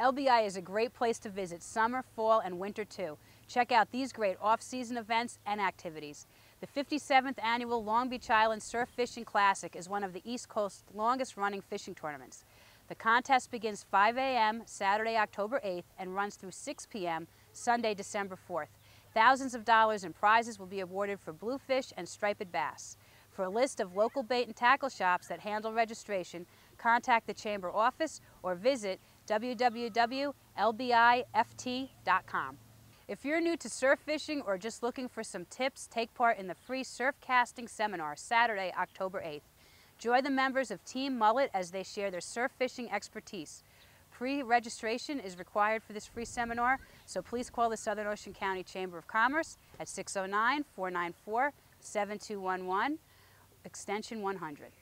LBI is a great place to visit summer, fall, and winter too. Check out these great off-season events and activities. The 57th annual Long Beach Island Surf Fishing Classic is one of the East Coast's longest running fishing tournaments. The contest begins 5 a.m. Saturday, October 8th and runs through 6 p.m. Sunday, December 4th. Thousands of dollars in prizes will be awarded for bluefish and striped bass. For a list of local bait and tackle shops that handle registration, contact the Chamber office or visit www.lbift.com. If you're new to surf fishing or just looking for some tips, take part in the free surf casting seminar Saturday, October 8th. Join the members of Team Mullet as they share their surf fishing expertise. Pre-registration is required for this free seminar, so please call the Southern Ocean County Chamber of Commerce at 609-494-7211, extension 100.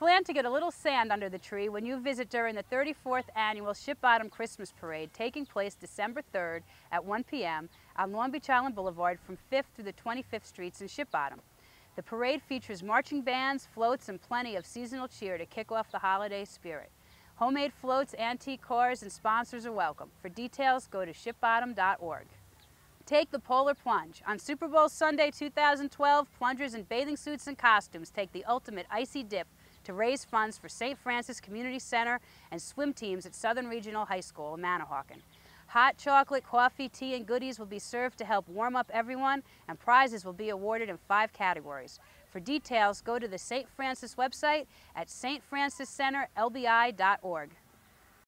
Plan to get a little sand under the tree when you visit during the 34th annual Ship Bottom Christmas Parade taking place December 3rd at 1 p.m. on Long Beach Island Boulevard from 5th through the 25th Streets in Ship Bottom. The parade features marching bands, floats, and plenty of seasonal cheer to kick off the holiday spirit. Homemade floats, antique cars, and sponsors are welcome. For details, go to shipbottom.org. Take the polar plunge. On Super Bowl Sunday 2012, plungers in bathing suits and costumes take the ultimate icy dip to raise funds for St. Francis Community Center and swim teams at Southern Regional High School in Manahawkin. Hot chocolate, coffee, tea, and goodies will be served to help warm up everyone, and prizes will be awarded in five categories. For details, go to the St. Francis website at stfranciscenterlbi.org.